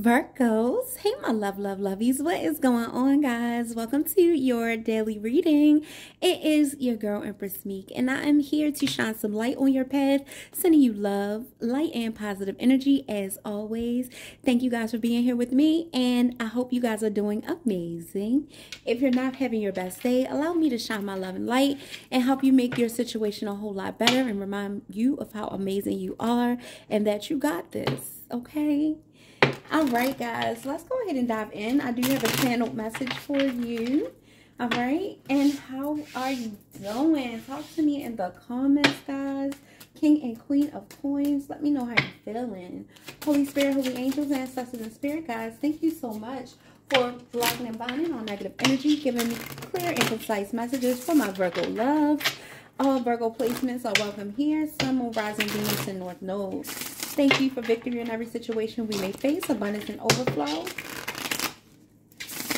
Virgos. Hey, my love, love, lovies. What is going on, guys? Welcome to your daily reading. It is your girl, Empress Meek, and I am here to shine some light on your path, sending you love, light, and positive energy as always. Thank you guys for being here with me, and I hope you guys are doing amazing. If you're not having your best day, allow me to shine my love and light and help you make your situation a whole lot better and remind you of how amazing you are and that you got this, okay? All right, guys, let's go ahead and dive in. I do have a channeled message for you. All right, and how are you doing? Talk to me in the comments, guys. King and Queen of Coins, let me know how you're feeling. Holy Spirit, Holy Angels, Ancestors, and Spirit Guides, thank you so much for blocking and binding on negative energy, giving me clear and concise messages for my Virgo love. All Virgo placements are welcome here. Sun, Moon, Rising, Venus, and North Node. Thank you for victory in every situation we may face, abundance and overflow,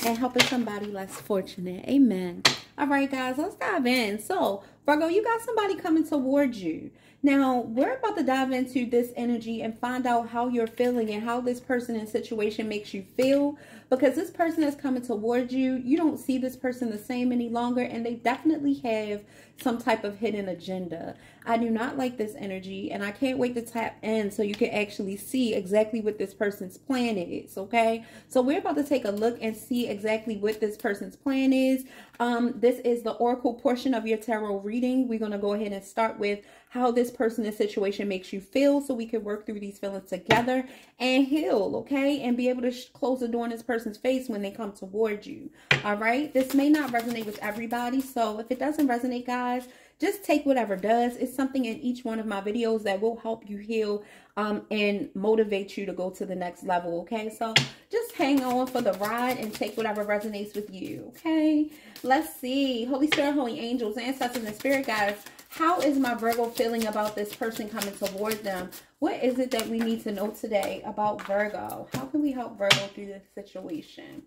and helping somebody less fortunate. Amen. All right, guys, let's dive in. So, Virgo, you got somebody coming towards you. Now, we're about to dive into this energy and find out how you're feeling and how this person and situation makes you feel. Because this person is coming towards you. You don't see this person the same any longer. And they definitely have some type of hidden agenda. I do not like this energy. And I can't wait to tap in so you can actually see exactly what this person's plan is. Okay. So we're about to take a look and see exactly what this person's plan is. Um, this is the oracle portion of your tarot reading. Reading, we're going to go ahead and start with how this person and situation makes you feel so we can work through these feelings together and heal, okay? And be able to close the door in this person's face when they come towards you, all right? This may not resonate with everybody, so if it doesn't resonate, guys, just take whatever does. It's something in each one of my videos that will help you heal um, and motivate you to go to the next level, okay? So just hang on for the ride and take whatever resonates with you, okay? Let's see. Holy Spirit, Holy Angels, Ancestors, and Spirit Guides, how is my Virgo feeling about this person coming toward them? What is it that we need to know today about Virgo? How can we help Virgo through this situation?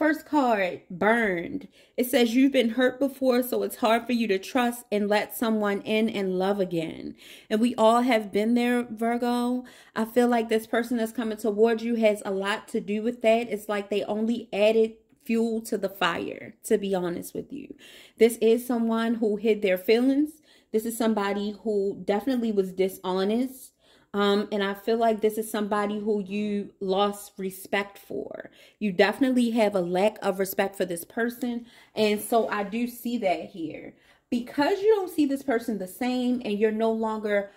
First card, burned. It says you've been hurt before, so it's hard for you to trust and let someone in and love again. And we all have been there, Virgo. I feel like this person that's coming towards you has a lot to do with that. It's like they only added fuel to the fire, to be honest with you. This is someone who hid their feelings. This is somebody who definitely was dishonest. Um, and I feel like this is somebody who you lost respect for. You definitely have a lack of respect for this person. And so I do see that here. Because you don't see this person the same and you're no longer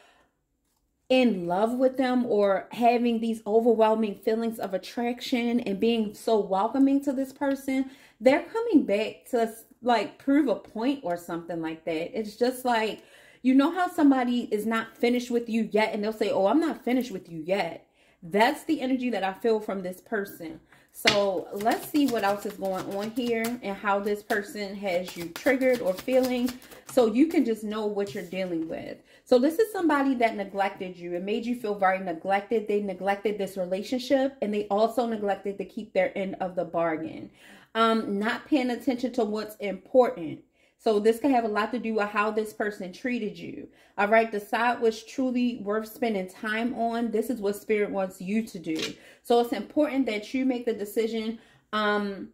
in love with them or having these overwhelming feelings of attraction and being so welcoming to this person, they're coming back to like prove a point or something like that. It's just like, you know how somebody is not finished with you yet and they'll say, oh, I'm not finished with you yet. That's the energy that I feel from this person. So let's see what else is going on here and how this person has you triggered or feeling so you can just know what you're dealing with. So this is somebody that neglected you. It made you feel very neglected. They neglected this relationship and they also neglected to keep their end of the bargain. Um, not paying attention to what's important. So this can have a lot to do with how this person treated you. All right, decide what's truly worth spending time on. This is what spirit wants you to do. So it's important that you make the decision um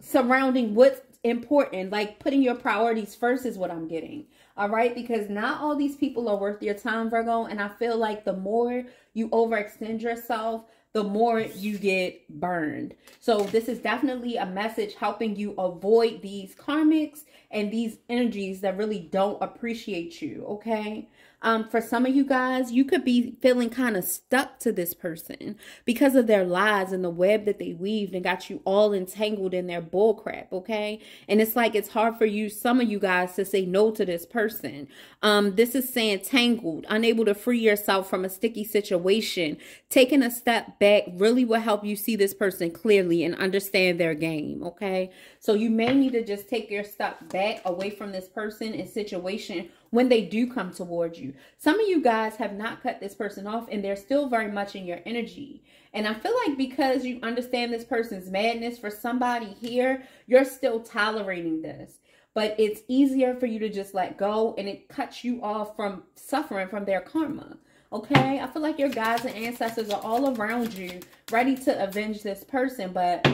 surrounding what's important, like putting your priorities first is what I'm getting. All right, because not all these people are worth your time, Virgo, and I feel like the more you overextend yourself, the more you get burned. So this is definitely a message helping you avoid these karmics and these energies that really don't appreciate you, okay? Um, for some of you guys, you could be feeling kind of stuck to this person because of their lies and the web that they weaved and got you all entangled in their bullcrap, okay? And it's like it's hard for you, some of you guys, to say no to this person. Um, this is saying tangled, unable to free yourself from a sticky situation. Taking a step back really will help you see this person clearly and understand their game, okay? So you may need to just take your step back away from this person and situation when they do come towards you. Some of you guys have not cut this person off and they're still very much in your energy. And I feel like because you understand this person's madness for somebody here, you're still tolerating this. But it's easier for you to just let go and it cuts you off from suffering from their karma. Okay? I feel like your guys and ancestors are all around you, ready to avenge this person, but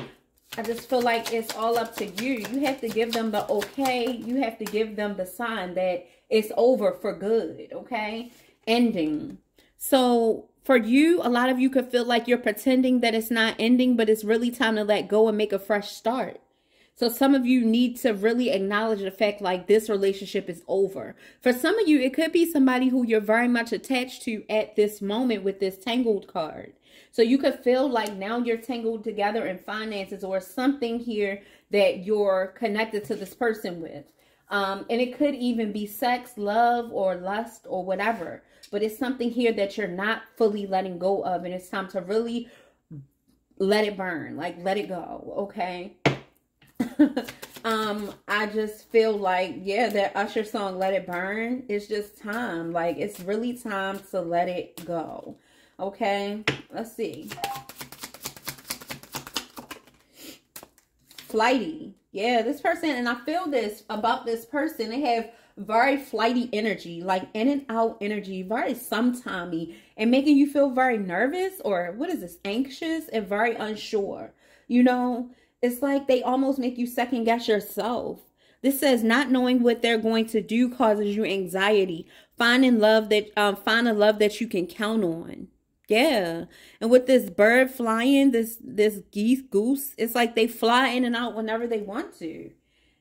I just feel like it's all up to you. You have to give them the okay. You have to give them the sign that it's over for good, okay? Ending. So for you, a lot of you could feel like you're pretending that it's not ending, but it's really time to let go and make a fresh start. So some of you need to really acknowledge the fact like this relationship is over. For some of you, it could be somebody who you're very much attached to at this moment with this tangled card. So you could feel like now you're tangled together in finances or something here that you're connected to this person with. Um, and it could even be sex, love, or lust, or whatever. But it's something here that you're not fully letting go of. And it's time to really let it burn. Like, let it go. Okay? um, I just feel like, yeah, that Usher song, Let It Burn, it's just time. Like, it's really time to let it go. Okay? Let's see. Flighty. Yeah, this person, and I feel this about this person. They have very flighty energy, like in and out energy, very sometimey, and making you feel very nervous or what is this, anxious and very unsure. You know, it's like they almost make you second guess yourself. This says not knowing what they're going to do causes you anxiety. Finding love that um find a love that you can count on. Yeah. And with this bird flying, this this geese goose, it's like they fly in and out whenever they want to.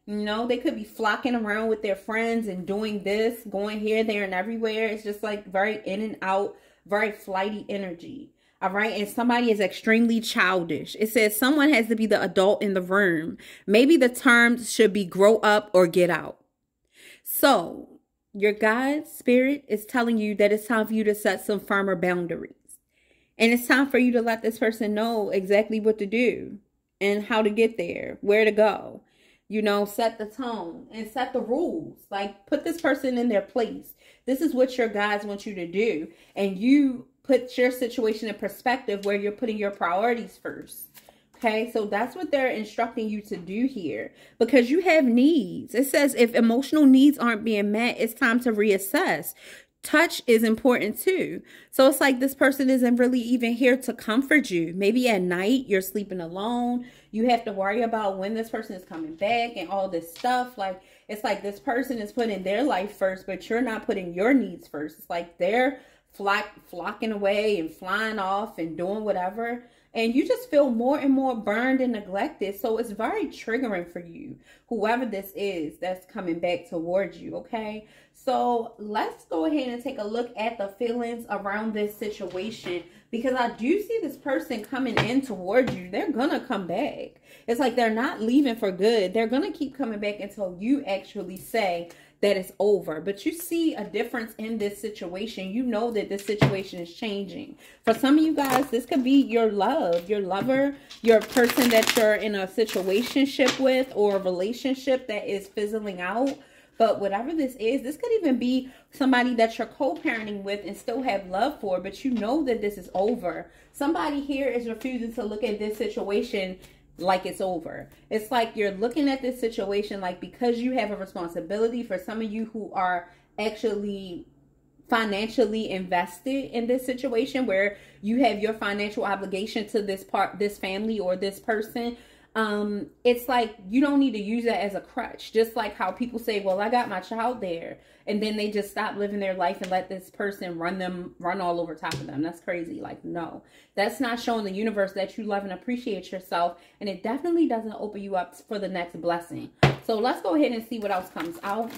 You know, they could be flocking around with their friends and doing this, going here, there, and everywhere. It's just like very in and out, very flighty energy. All right. And somebody is extremely childish. It says someone has to be the adult in the room. Maybe the terms should be grow up or get out. So your God spirit is telling you that it's time for you to set some firmer boundaries. And it's time for you to let this person know exactly what to do and how to get there, where to go. You know, set the tone and set the rules. Like put this person in their place. This is what your guides want you to do. And you put your situation in perspective where you're putting your priorities first. Okay, so that's what they're instructing you to do here because you have needs. It says if emotional needs aren't being met, it's time to reassess. Touch is important too. So it's like this person isn't really even here to comfort you. Maybe at night you're sleeping alone. You have to worry about when this person is coming back and all this stuff. Like it's like this person is putting their life first, but you're not putting your needs first. It's like they're flock, flocking away and flying off and doing whatever. And you just feel more and more burned and neglected. So it's very triggering for you, whoever this is that's coming back towards you, okay? So let's go ahead and take a look at the feelings around this situation because I do see this person coming in towards you. They're going to come back. It's like they're not leaving for good. They're going to keep coming back until you actually say, that it's over. But you see a difference in this situation. You know that this situation is changing. For some of you guys, this could be your love, your lover, your person that you're in a situationship with or a relationship that is fizzling out. But whatever this is, this could even be somebody that you're co-parenting with and still have love for, but you know that this is over. Somebody here is refusing to look at this situation like it's over. It's like you're looking at this situation like because you have a responsibility for some of you who are actually financially invested in this situation where you have your financial obligation to this part this family or this person um it's like you don't need to use that as a crutch. Just like how people say well i got my child there and then they just stop living their life and let this person run them run all over top of them. That's crazy. Like no. That's not showing the universe that you love and appreciate yourself and it definitely doesn't open you up for the next blessing. So let's go ahead and see what else comes out.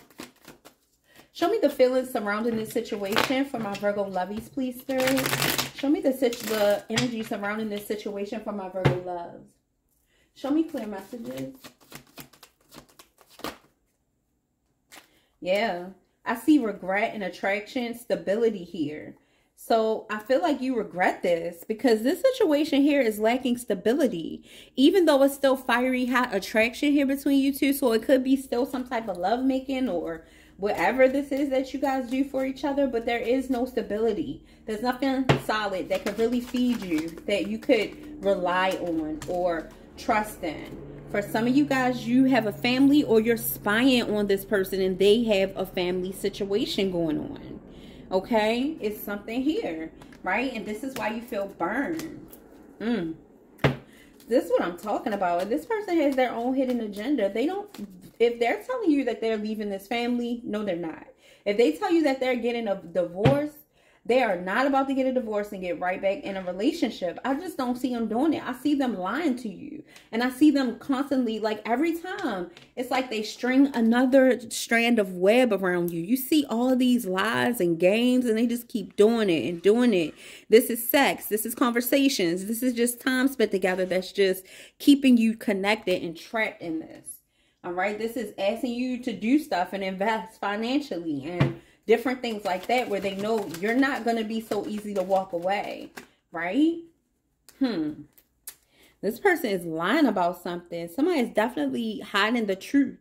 Show me the feelings surrounding this situation for my Virgo lovies, please, Spirit. Show me the, the energy surrounding this situation for my Virgo loves. Show me clear messages. Yeah. I see regret and attraction, stability here. So I feel like you regret this because this situation here is lacking stability. Even though it's still fiery hot attraction here between you two. So it could be still some type of love making or whatever this is that you guys do for each other. But there is no stability. There's nothing solid that could really feed you that you could rely on or trust in. For some of you guys, you have a family or you're spying on this person and they have a family situation going on. Okay? It's something here, right? And this is why you feel burned. Mm. This is what I'm talking about. This person has their own hidden agenda. They don't, if they're telling you that they're leaving this family, no, they're not. If they tell you that they're getting a divorce, they are not about to get a divorce and get right back in a relationship. I just don't see them doing it. I see them lying to you. And I see them constantly, like every time, it's like they string another strand of web around you. You see all these lies and games, and they just keep doing it and doing it. This is sex. This is conversations. This is just time spent together that's just keeping you connected and trapped in this. All right. This is asking you to do stuff and invest financially and different things like that where they know you're not going to be so easy to walk away, right? Hmm. This person is lying about something. Somebody is definitely hiding the truth.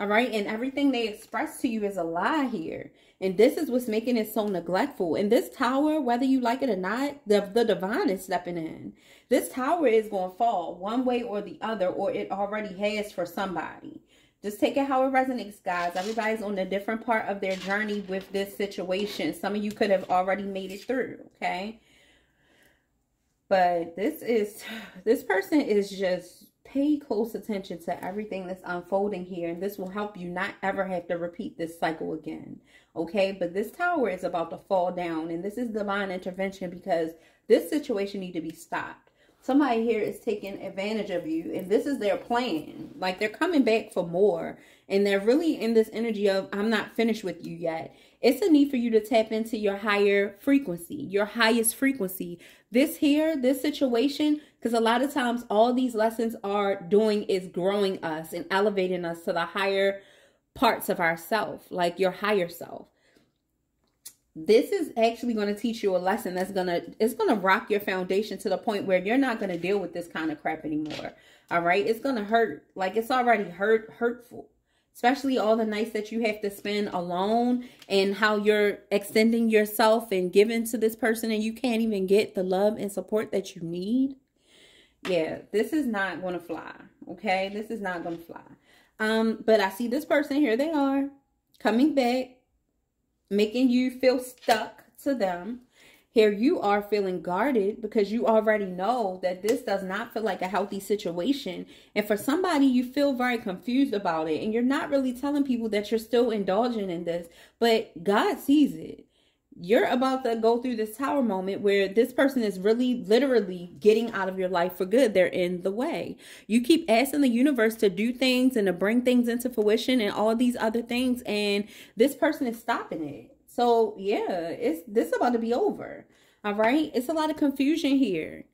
All right. And everything they express to you is a lie here. And this is what's making it so neglectful. And this tower, whether you like it or not, the, the divine is stepping in. This tower is going to fall one way or the other, or it already has for somebody. Just take it how it resonates, guys. Everybody's on a different part of their journey with this situation. Some of you could have already made it through, okay? But this is, this person is just pay close attention to everything that's unfolding here. And this will help you not ever have to repeat this cycle again, okay? But this tower is about to fall down. And this is divine intervention because this situation need to be stopped somebody here is taking advantage of you and this is their plan. Like they're coming back for more and they're really in this energy of i'm not finished with you yet. It's a need for you to tap into your higher frequency your highest frequency. This here this situation because a lot of times all these lessons are doing is growing us and elevating us to the higher parts of ourself like your higher self this is actually going to teach you a lesson that's going to it's going to rock your foundation to the point where you're not going to deal with this kind of crap anymore all right? It's going to hurt like it's already hurt hurtful especially all the nights that you have to spend alone and how you're extending yourself and giving to this person and you can't even get the love and support that you need. Yeah this is not going to fly okay? This is not going to fly. Um but i see this person here they are coming back making you feel stuck to them. Here you are feeling guarded because you already know that this does not feel like a healthy situation. And for somebody, you feel very confused about it. And you're not really telling people that you're still indulging in this, but God sees it. You're about to go through this tower moment where this person is really literally getting out of your life for good. They're in the way. You keep asking the universe to do things and to bring things into fruition and all these other things, and this person is stopping it. So yeah, it's this about to be over. All right. It's a lot of confusion here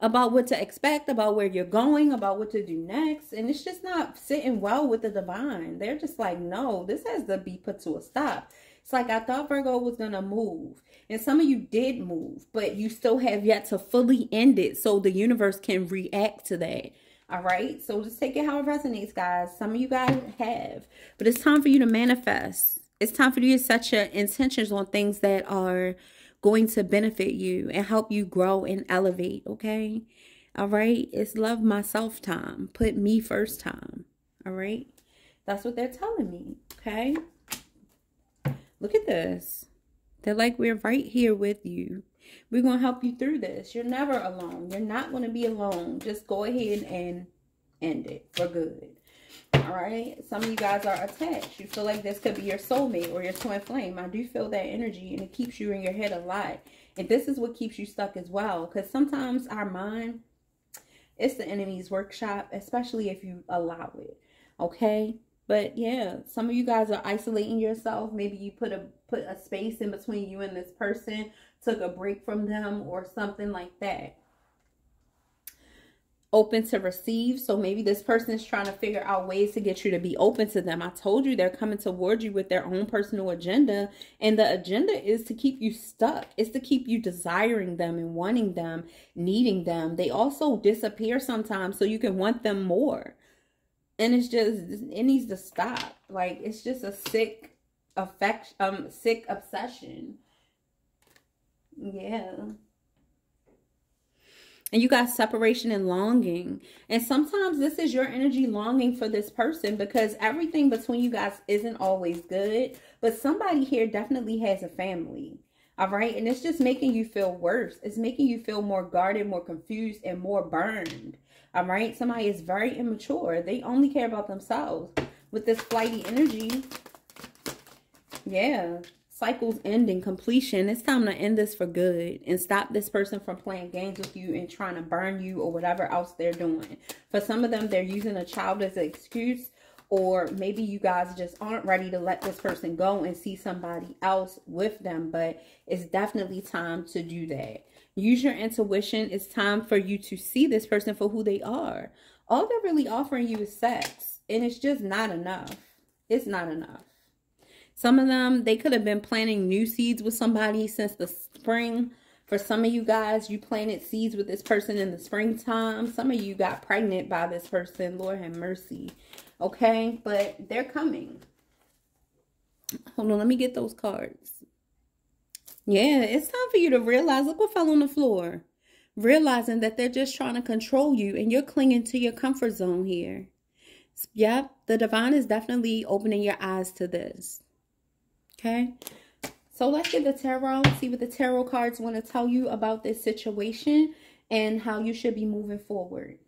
about what to expect, about where you're going, about what to do next. And it's just not sitting well with the divine. They're just like, no, this has to be put to a stop. It's like I thought Virgo was going to move. And some of you did move, but you still have yet to fully end it so the universe can react to that. All right. So just take it how it resonates, guys. Some of you guys have. But it's time for you to manifest. It's time for you to set your intentions on things that are going to benefit you and help you grow and elevate, okay? All right? It's love myself time. Put me first time. All right? That's what they're telling me, okay? Look at this. They're like, we're right here with you. We're going to help you through this. You're never alone. You're not going to be alone. Just go ahead and end it for good. All right. Some of you guys are attached. You feel like this could be your soulmate or your twin flame. I do feel that energy and it keeps you in your head a lot. And this is what keeps you stuck as well. Because sometimes our mind, it's the enemy's workshop, especially if you allow it. Okay. But yeah, some of you guys are isolating yourself. Maybe you put a put a space in between you and this person, took a break from them or something like that open to receive. So maybe this person is trying to figure out ways to get you to be open to them. I told you they're coming towards you with their own personal agenda. And the agenda is to keep you stuck. It's to keep you desiring them and wanting them, needing them. They also disappear sometimes so you can want them more. And it's just, it needs to stop. Like, it's just a sick affect, um, sick obsession. Yeah. And you got separation and longing. And sometimes this is your energy longing for this person because everything between you guys isn't always good. But somebody here definitely has a family. All right. And it's just making you feel worse. It's making you feel more guarded, more confused, and more burned. All right. Somebody is very immature. They only care about themselves. With this flighty energy. Yeah cycle's ending, completion. It's time to end this for good and stop this person from playing games with you and trying to burn you or whatever else they're doing. For some of them, they're using a child as an excuse or maybe you guys just aren't ready to let this person go and see somebody else with them, but it's definitely time to do that. Use your intuition. It's time for you to see this person for who they are. All they're really offering you is sex, and it's just not enough. It's not enough. Some of them, they could have been planting new seeds with somebody since the spring. For some of you guys, you planted seeds with this person in the springtime. Some of you got pregnant by this person. Lord have mercy. Okay? But they're coming. Hold on. Let me get those cards. Yeah, it's time for you to realize. Look what fell on the floor. Realizing that they're just trying to control you and you're clinging to your comfort zone here. Yep, the divine is definitely opening your eyes to this. Okay. So let's get the tarot, see what the tarot cards want to tell you about this situation and how you should be moving forward.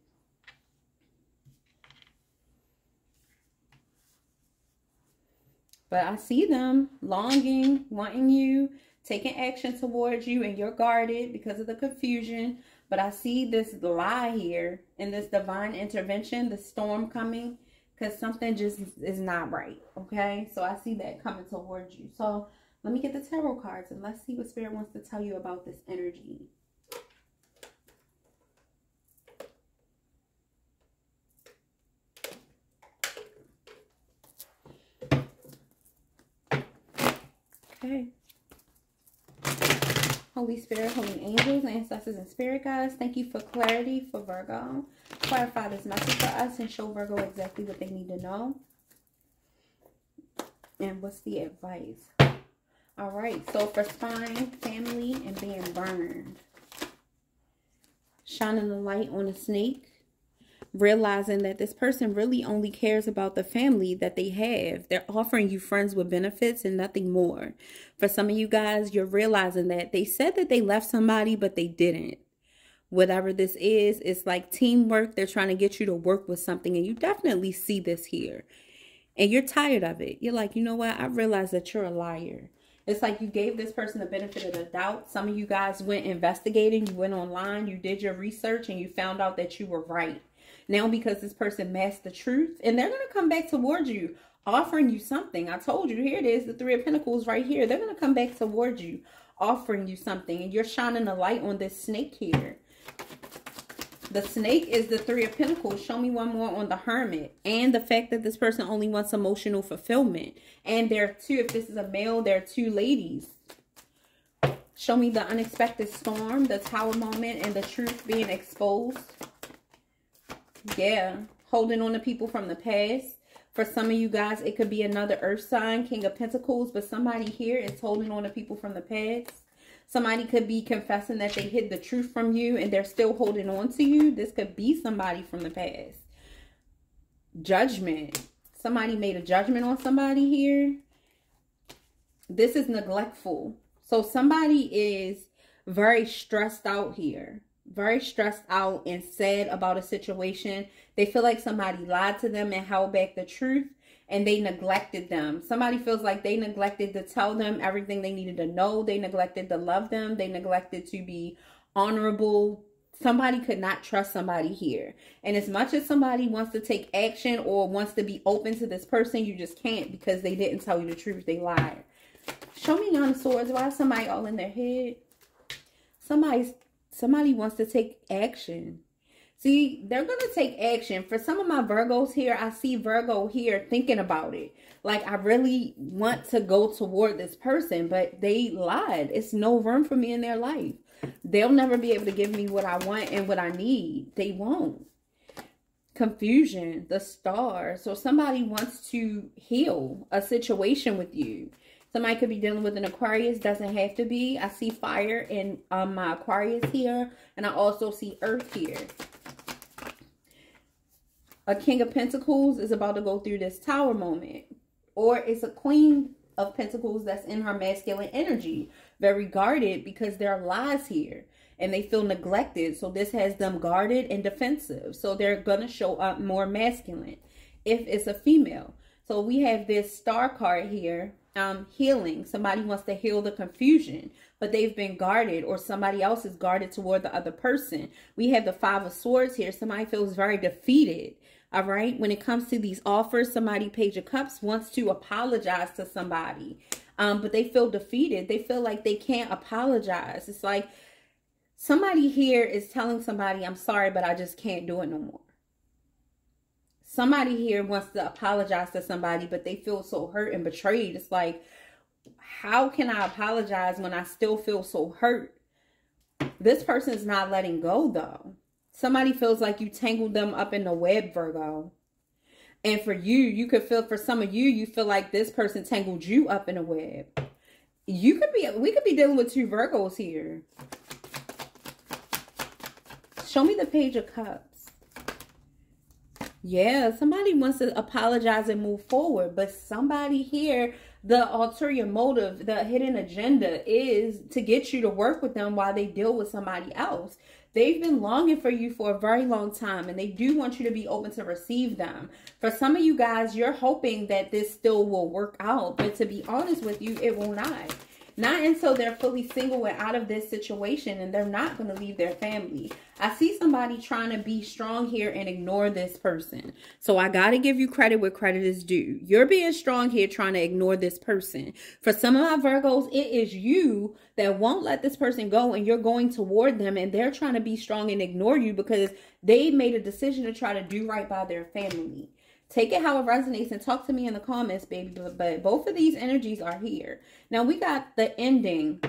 But I see them longing, wanting you, taking action towards you, and you're guarded because of the confusion. But I see this lie here in this divine intervention, the storm coming because something just is not right. Okay, so I see that coming towards you. So let me get the tarot cards and let's see what Spirit wants to tell you about this energy. Okay. Holy Spirit, Holy Angels, Ancestors, and Spirit Guides, thank you for clarity for Virgo. Clarify this message for us and show Virgo exactly what they need to know. And what's the advice? All right, so for spine, family, and being burned. Shining the light on a snake realizing that this person really only cares about the family that they have. They're offering you friends with benefits and nothing more. For some of you guys, you're realizing that they said that they left somebody, but they didn't. Whatever this is, it's like teamwork. They're trying to get you to work with something, and you definitely see this here. And you're tired of it. You're like, you know what? I realize that you're a liar. It's like you gave this person the benefit of the doubt. Some of you guys went investigating, you went online, you did your research, and you found out that you were right now because this person masked the truth and they're going to come back towards you offering you something. I told you, here it is, the Three of Pentacles right here. They're going to come back towards you, offering you something. And you're shining a light on this snake here. The snake is the Three of Pentacles. Show me one more on the Hermit. And the fact that this person only wants emotional fulfillment. And there are two, if this is a male, there are two ladies. Show me the unexpected storm, the tower moment, and the truth being exposed. Yeah. Holding on to people from the past. For some of you guys, it could be another earth sign, King of Pentacles, but somebody here is holding on to people from the past. Somebody could be confessing that they hid the truth from you and they're still holding on to you. This could be somebody from the past. Judgment. Somebody made a judgment on somebody here. This is neglectful. So somebody is very stressed out here very stressed out and sad about a situation. They feel like somebody lied to them and held back the truth and they neglected them. Somebody feels like they neglected to tell them everything they needed to know. They neglected to love them. They neglected to be honorable. Somebody could not trust somebody here. And as much as somebody wants to take action or wants to be open to this person, you just can't because they didn't tell you the truth. They lied. Show me nine of swords. Why is somebody all in their head? Somebody's Somebody wants to take action. See, they're going to take action. For some of my Virgos here, I see Virgo here thinking about it. Like, I really want to go toward this person, but they lied. It's no room for me in their life. They'll never be able to give me what I want and what I need. They won't. Confusion, the star. So somebody wants to heal a situation with you. Somebody could be dealing with an Aquarius. Doesn't have to be. I see fire in um, my Aquarius here. And I also see earth here. A King of Pentacles is about to go through this tower moment. Or it's a Queen of Pentacles that's in her masculine energy. Very guarded because there are lies here. And they feel neglected. So this has them guarded and defensive. So they're going to show up more masculine if it's a female. So we have this star card here um, healing. Somebody wants to heal the confusion, but they've been guarded or somebody else is guarded toward the other person. We have the five of swords here. Somebody feels very defeated. All right. When it comes to these offers, somebody, page of cups, wants to apologize to somebody. Um, but they feel defeated. They feel like they can't apologize. It's like somebody here is telling somebody, I'm sorry, but I just can't do it no more somebody here wants to apologize to somebody, but they feel so hurt and betrayed. It's like, how can I apologize when I still feel so hurt? This person is not letting go, though. Somebody feels like you tangled them up in the web, Virgo. And for you, you could feel, for some of you, you feel like this person tangled you up in a web. You could be, we could be dealing with two Virgos here. Show me the Page of Cups. Yeah, somebody wants to apologize and move forward, but somebody here, the ulterior motive, the hidden agenda is to get you to work with them while they deal with somebody else. They've been longing for you for a very long time and they do want you to be open to receive them. For some of you guys, you're hoping that this still will work out, but to be honest with you, it will not. Not until they're fully single and out of this situation and they're not going to leave their family. I see somebody trying to be strong here and ignore this person. So I got to give you credit where credit is due. You're being strong here trying to ignore this person. For some of my Virgos, it is you that won't let this person go and you're going toward them and they're trying to be strong and ignore you because they made a decision to try to do right by their family. Take it how it resonates and talk to me in the comments, baby. But, but both of these energies are here. Now we got the ending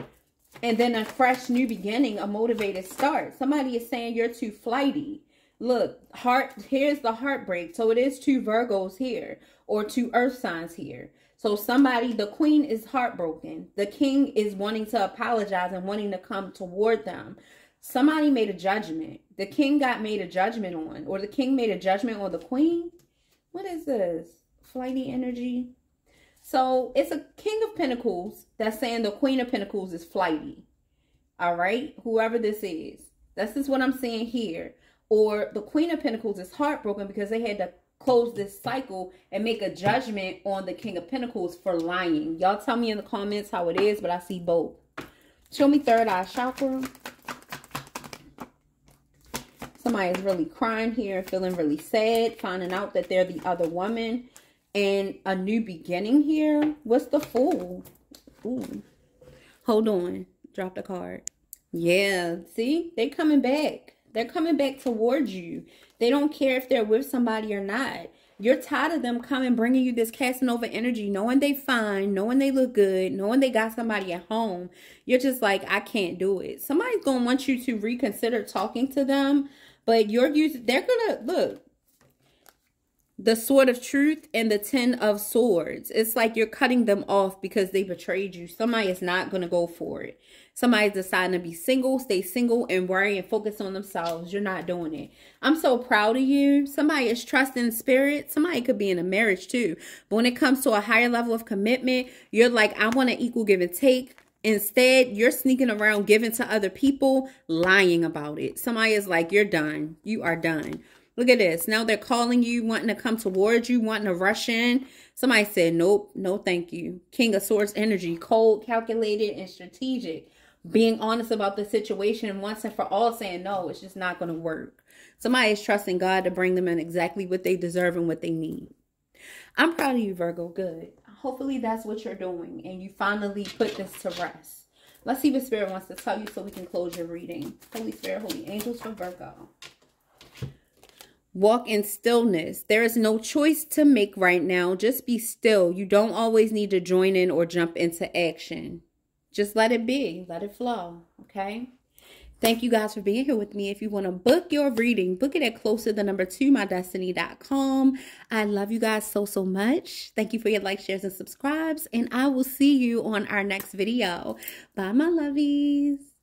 and then a fresh new beginning, a motivated start. Somebody is saying you're too flighty. Look, heart, here's the heartbreak. So it is two Virgos here or two earth signs here. So somebody, the queen is heartbroken. The king is wanting to apologize and wanting to come toward them. Somebody made a judgment. The king got made a judgment on, or the king made a judgment on the queen. What is this? Flighty energy. So it's a king of pentacles that's saying the queen of pentacles is flighty. All right. Whoever this is. This is what I'm seeing here. Or the queen of pentacles is heartbroken because they had to close this cycle and make a judgment on the king of pentacles for lying. Y'all tell me in the comments how it is, but I see both. Show me third eye chakra. Somebody is really crying here, feeling really sad, finding out that they're the other woman. And a new beginning here. What's the fool? Ooh. Hold on. Drop the card. Yeah. See? They're coming back. They're coming back towards you. They don't care if they're with somebody or not. You're tired of them coming, bringing you this Casanova energy, knowing they fine, knowing they look good, knowing they got somebody at home. You're just like, I can't do it. Somebody's going to want you to reconsider talking to them but you're using, they're going to, look, the sword of truth and the ten of swords. It's like you're cutting them off because they betrayed you. Somebody is not going to go for it. Somebody's deciding to be single, stay single, and worry and focus on themselves. You're not doing it. I'm so proud of you. Somebody is trusting spirit. Somebody could be in a marriage too. But when it comes to a higher level of commitment, you're like, I want to equal give and take. Instead, you're sneaking around giving to other people, lying about it. Somebody is like, you're done. You are done. Look at this. Now they're calling you, wanting to come towards you, wanting to rush in. Somebody said, nope, no thank you. King of Swords energy, cold, calculated, and strategic. Being honest about the situation and once and for all saying, no, it's just not going to work. Somebody is trusting God to bring them in exactly what they deserve and what they need. I'm proud of you, Virgo. Good hopefully that's what you're doing and you finally put this to rest. Let's see what Spirit wants to tell you so we can close your reading. Holy Spirit, Holy Angels for Virgo. Walk in stillness. There is no choice to make right now. Just be still. You don't always need to join in or jump into action. Just let it be. Let it flow. Okay? Thank you guys for being here with me. If you want to book your reading, book it at closer the number two my destiny.com. I love you guys so so much. Thank you for your likes, shares, and subscribes. And I will see you on our next video. Bye, my lovies.